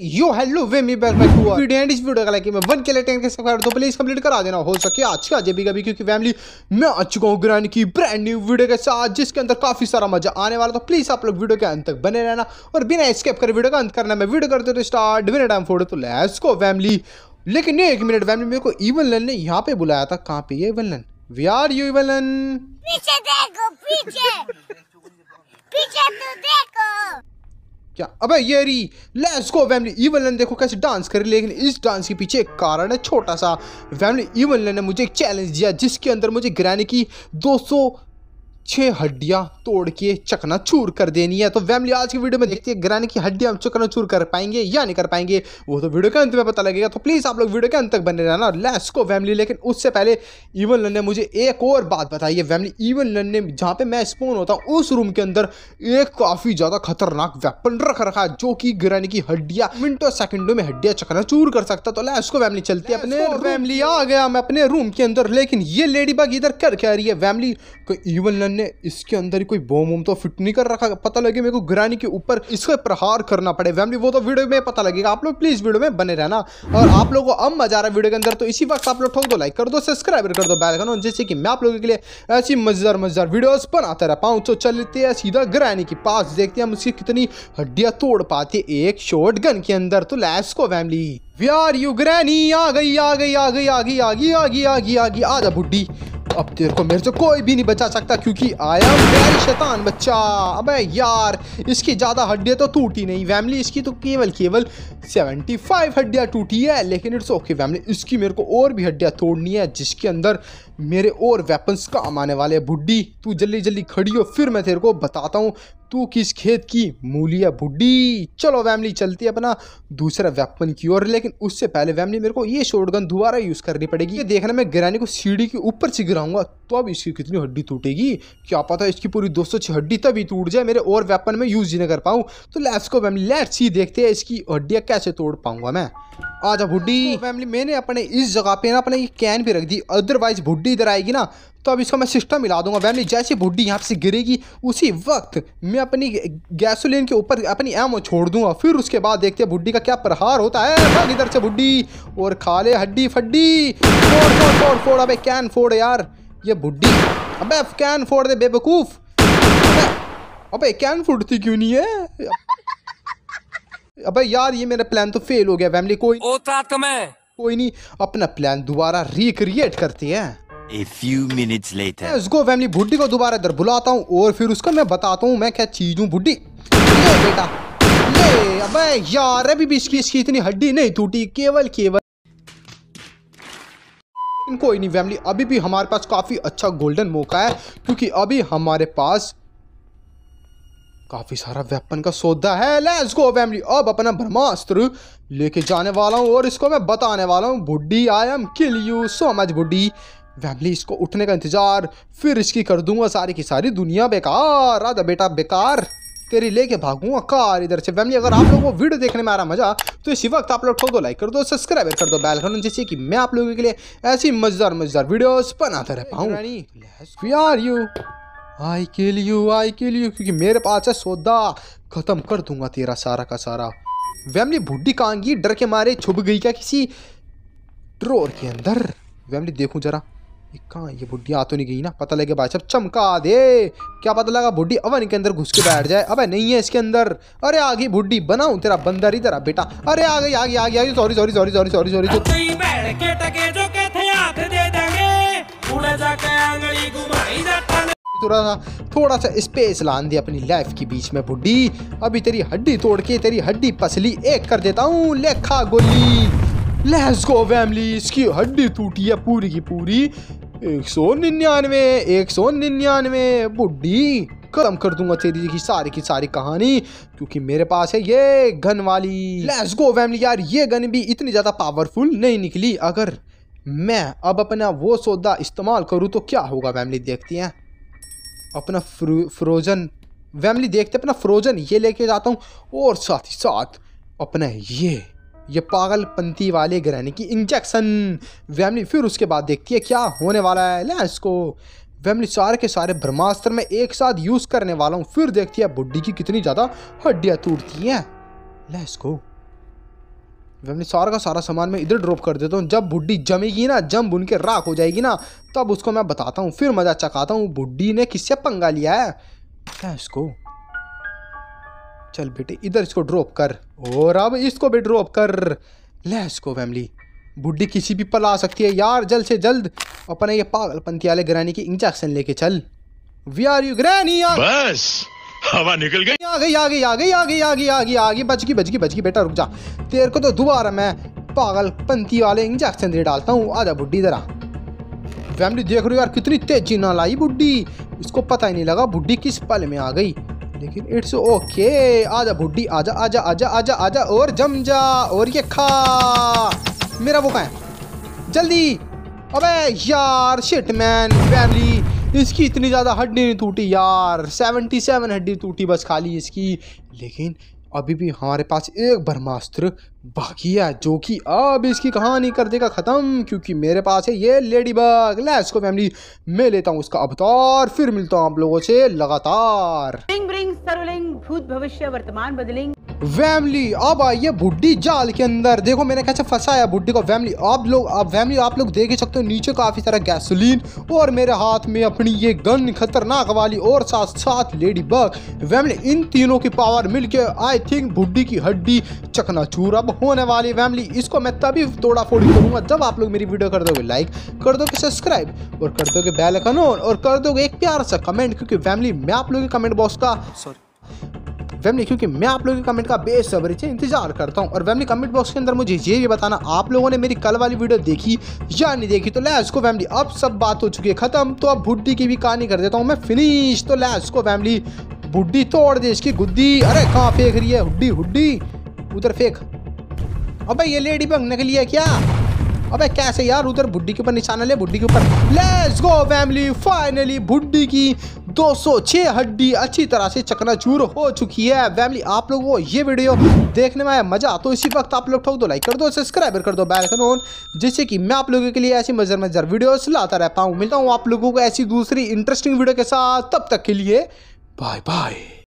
Yo hello way me back back to video and इस video का like मैं one के लिए टेन के सब्सक्राइब तो प्लीज़ कंप्लीट करा देना। हो सके आज का जब कभी, क्योंकि फैमिली मैं आ चुका हूँ ग्रैंड की ब्रांड न्यू वीडियो के साथ, जिसके अंदर काफ़ी सारा मज़ा आने वाला तो प्लीज़ आप लोग वीडियो के अंत तक बने रहना और बिना स्केप कर वीडियो का अंत करना। मैं वीडियो करते तो स्टार्ट बिना टाइम फोड़े तो लेट्स को फैमिली लेकिन ये एक मिनट फैमिली मेरे को इवन लन ने यहाँ पे बुलाया था। कहाँ पे ये इवन लन वी आर यू इवन लन पीछे देखो, पीछे। पीछे तो देखो। क्या? अबे ये री लेट्स गो फैमिली इवन देखो कैसे डांस कर रही लेकिन इस डांस के पीछे एक कारण है छोटा सा। फैमिली इवन ने मुझे एक चैलेंज दिया, जिसके अंदर मुझे ग्रैनी की 200 छह हड्डियाँ तोड़ के चकना चूर कर देनी है। तो फैमिली आज की वीडियो में देखते हैं गिराने की हड्डियाँ हम चकना चूर कर पाएँगे या नहीं कर पाएँगे वो तो वीडियो के अंत में पता लगेगा। तो प्लीज़ आप लोग वीडियो के अंत तक बने रहना लेट्स को फैमिली लेकिन उससे पहले इवन लन ने मुझे एक और बात बताई है फैमिली इवन लन ने जहाँ पे मैं स्पोन होता हूँ उस रूम के अंदर एक काफ़ी ज़्यादा खतरनाक वेपन रख रखा है जो कि गिराने की हड्डियाँ मिनटों सेकंडों में हड्डियाँ चकना चूर कर सकता तो लेट्स को फैमिली चलती है अपने। फैमिली आ गया मैं अपने रूम के अंदर लेकिन ये लेडी बग इधर कर क्या रही है? फैमिली इवन लन ने इसके अंदर ही कोई बॉम वोम तो फिट नहीं कर रखा पता लगे मेरे को गिरानी के ऊपर इसको प्रहार करना पड़े फैमिली वो तो वीडियो में पता लगेगा आप लोग प्लीज़ वीडियो में बने रहना और आप लोगों को अब मज़ा आ रहा है वीडियो के अंदर तो इसी वक्त आप लोग ठोक दो लाइक कर दो सब्सक्राइब कर दो बैल आइकन जैसे कि मैं आप लोगों के लिए ऐसी मज़ेदार मज़ेदार वीडियोस बनाता रह पाऊँ तो चलते हैं सीधा गिरानी के पास देखते हैं हम उसकी कितनी हड्डियाँ तोड़ पाते एक शॉर्ट गन के अंदर तो लैस को फैमिली व्यार यू ग्रैनी आ गई आ गई आ गई आ गई आ गई आ गई आ गई आ गई आ जा बुड्ढी अब तेरे को मेरे से कोई भी नहीं बचा सकता, क्योंकि आया वेरी शैतान बच्चा। अबे यार, इसकी ज़्यादा हड्डियाँ तो टूटी नहीं। फैमिली इसकी तो केवल केवल 75 हड्डियाँ टूटी है, लेकिन इट्स ओके फैमिली इसकी मेरे को और भी हड्डियाँ तोड़नी है, जिसके अंदर मेरे और वेपन्स काम आने वाले हैं। बुढ़ी तू जल्दी जल्दी खड़ी हो, फिर मैं तेरे को बताता हूँ। तू किस खेत की मूलिया बुढी चलो वैमली चलती है अपना। दूसरा वेपन की ओर, लेकिन उससे पहले वैमली मेरे को ये शॉटगन दोबारा यूज़ करनी पड़ेगी। ये देखना मैं गिराने को सीढ़ी के ऊपर से गिराऊँगा। तो अब इसकी कितनी हड्डी टूटेगी? क्या पता इसकी पूरी दो सौ हड्डी तभी टूट जाए, मेरे और वेपन में यूज़ ही नहीं कर पाऊँ। तो लेट्स को फैमिली लेट्स ही देखते हैं इसकी हड्डियाँ कैसे तोड़ पाऊँगा मैं। आजा बुड्ढी फैमिली मैंने अपने इस जगह पे ना अपने ये कैन भी रख दी अदरवाइज़ बुड्ढी इधर आएगी ना तो अब इसका मैं सिस्टम मिला दूँगा फैमिली जैसे बुड्ढी यहाँ से गिरेगी, उसी वक्त मैं अपनी गैसोलीन के ऊपर अपनी एमो छोड़ दूँगा, फिर उसके बाद देखते हैं बुड्ढी का क्या प्रहार होता है। भाग इधर से बुड्ढी और खा ले हड्डी फड्डी। फोड़ फोड़ फोड़ फोड़, अबे कैन फोड़ यार। ये बुड्ढी। अबे कैन फोड़ दे बेवकूफ़। अबे कैन फूटती क्यों नहीं है? अबे यार ये मेरा प्लान तो फेल हो गया फैमिली कोई ओता तुम्हें कोई नहीं अपना प्लान दोबारा रिक्रिएट करती है। A few minutes later. मैं उसको फैमिली बुड्ढी को दोबारा इधर बुलाता हूँ और फिर उसको मैं बताता हूँ मैं क्या चीज़ हूँ बुड्ढी। ले बेटा। ले अबे यार अभी भी इसकी इसकी इतनी हड्डी नहीं टूटी। केवल केवल कोई नहीं फैमिली अभी भी हमारे पास काफ़ी अच्छा गोल्डन मौका है, क्योंकि अभी हमारे पास काफ़ी सारा वेपन का सौदा है। लेट्स गो फैमिली अब अपना ब्रह्मास्त्र लेके जाने वाला हूँ और इसको मैं बताने वाला हूँ। बुड्ढी I am kill you so much बुड्ढी। फैमिली इसको उठने का इंतज़ार, फिर इसकी कर दूँगा सारी की सारी दुनिया बेकार। आजा बेटा बेकार। तेरी लेके भागूँगा कार इधर से। फैमिली अगर आप लोगों को वीडियो देखने में आ रहा मज़ा तो इसी वक्त आप लोग ठोक दो लाइक कर दो सब्सक्राइब कर दो बेल आइकन जिससे कि मैं आप लोगों के लिए ऐसी मज़ेदार मज़ेदार वीडियोस बनाता रह पाऊँ। यार you I kill you I kill you क्योंकि मेरे पास है सौदा। खत्म कर दूँगा तेरा सारा का सारा। फैमिली बुढ़ी कहाँ गई डर के मारे छुप गई क्या किसी ड्रोर के अंदर? फैमिली देखूँ जरा। कहाँ ये बुढ़ी आ तो नहीं गई ना? पता लगे भाई साहब चमका दे। क्या पता लगा बुढ़ी अवन के अंदर घुस के बैठ जाए। अबे नहीं है इसके अंदर। अरे आ गई बुढ़ी बनाऊँ तेरा बंदर ही आ बेटा। अरे आ गई आ गई आ गई आ गई sorry sorry sorry sorry sorry sorry थोड़ा सा थोड़ा सा स्पेस लान दे अपनी लाइफ के बीच में बुढ़ी। अभी तेरी हड्डी तोड़ के तेरी हड्डी पसली एक कर देता हूँ लेखा गोली। लेट्स गो फैमिली इसकी हड्डी टूटी है पूरी की पूरी। एक सौ निन्यानवे एक सौ निन्यानवे बुढ़ी खत्म कर दूँगा तेरी की सारी की सारी कहानी क्योंकि मेरे पास है ये गन वाली। लेट्स गो फैमिली यार ये गन भी इतनी ज़्यादा पावरफुल नहीं निकली। अगर मैं अब अपना वो सौदा इस्तेमाल करूँ तो क्या होगा फैमिली देखती हैं। अपना फ्रो, फ्रोजन फैमिली देखते अपना फ्रोजन ये लेके जाता हूँ और साथ ही साथ अपना ये ये पागलपंती वाले गिराने की इंजेक्शन फैमिली फिर उसके बाद देखती है क्या होने वाला है। ले, इसको। फैमिली सारे के सारे ब्रह्मास्त्र में एक साथ यूज़ करने वाला हूँ। फिर देखती है बुड्ढी की कितनी ज़्यादा हड्डियाँ टूटती हैं। ले, इसको। फैमिली सारा का सारा सामान मैं इधर ड्रॉप कर देता हूँ। जब बुड्ढी जमेगी ना जम बुन के राख हो जाएगी ना, तब उसको मैं बताता हूँ। फिर मज़ा चकाता हूँ। बुड्ढी ने किससे पंगा लिया है? क्या इसको। चल बेटे इधर इसको ड्रॉप कर। और अब इसको भी ड्रॉप कर। ले इसको फैमिली बुड्ढी किसी भी पल आ सकती है। यार जल्द से जल्द अपने ये पागलपंथी वाले ग्रैनी की इंजेक्शन लेके चल। वी आर यू ग्रैनी बस हवा निकल गई। आ गई आ गई आ गई आ गई आ गई आ गई आ गई। बच गई बच गई बच गई। बेटा रुक जा। तेरे को तो दोबारा मैं पागलपंथी वाले इंजेक्शन दे डालता हूँ। आजा बुड्ढी इधर आ फैमिली देख रहे हो यार कितनी तेज़ी ना लाई बुढ़ी। इसको पता ही नहीं लगा बुढ़ी किस पल में आ गई। लेकिन इट्स ओके आजा बुड्ढी, आजा आजा आजा आजा आजा, और जम जा, और ये खा। मेरा वो कहाँ है? जल्दी। अबे यार शिट मैन फैमिली इसकी इतनी ज़्यादा हड्डी नहीं टूटी यार। 77 हड्डी टूटी बस खाली इसकी। लेकिन अभी भी हमारे पास एक ब्रह्मास्त्र बाकी है, जो कि अब इसकी कहानी कर देगा ख़त्म, क्योंकि मेरे पास है ये लेडी बग लेट्स को फैमिली मैं लेता हूँ उसका अवतार, फिर मिलता हूँ आप लोगों से, लगातार। ब्रिंग ब्रिंग भूत भविष्य वर्तमान बदलिंग फैमिली अब आइए बुड्ढी जाल के अंदर। देखो, मैंने कैसे फंसाया बुड्ढी को। फैमिली आप लोग, अब फैमिली आप लोग देख ही सकते हो, नीचे काफ़ी सारा गैसोलीन और मेरे हाथ में अपनी ये गन, खतरनाक वाली और साथ साथ लेडी बग फैमिली इन तीनों की पावर मिलके आई थिंक बुड्ढी की हड्डी चकनाचूर अब होने वाली। फैमिली इसको मैं तभी तोड़ा फोड़ी करूँगा जब आप लोग मेरी वीडियो कर दोगे लाइक कर दोगे सब्सक्राइब और कर दोगे बेल आइकन ऑन और कर दोगे एक प्यार सा कमेंट क्योंकि फैमिली मैं आप लोगों के कमेंट बॉक्स का सॉरी फैमिली क्योंकि मैं आप लोगों के कमेंट का बेसब्री से इंतज़ार करता हूँ। और फैमिली कमेंट बॉक्स के अंदर मुझे ये भी बताना, आप लोगों ने मेरी कल वाली वीडियो देखी या नहीं देखी? तो लैस को फैमिली अब सब बात हो चुकी है खत्म तो अब बुड्ढी की भी कहानी कर देता हूँ मैं फिनिश तो लैस को फैमिली बुड्ढी तोड़ दे इसकी गुद्दी। अरे कहाँ फेंक रही है? हुड्डी हुड्डी, उधर फेंक। अबे ये लेडी बग निकली है क्या? अबे, कैसे यार? उधर बुड्ढी के ऊपर निशाना ले, बुड्ढी के ऊपर। लेट्स गो फैमिली फाइनली बुड्ढी की 206 हड्डी अच्छी तरह से चकनाचूर हो चुकी है। फैमिली आप लोगों को ये वीडियो देखने में आया, मज़ा तो इसी वक्त आप लोग ठोक दो लाइक कर दो सब्सक्राइबर कर दो बेल ऑन जिससे कि मैं आप लोगों के लिए ऐसी मजर मजर वीडियोस लाता रहता हूँ। मिलता हूँ आप लोगों को ऐसी दूसरी इंटरेस्टिंग वीडियो के साथ। तब तक के लिए बाय बाय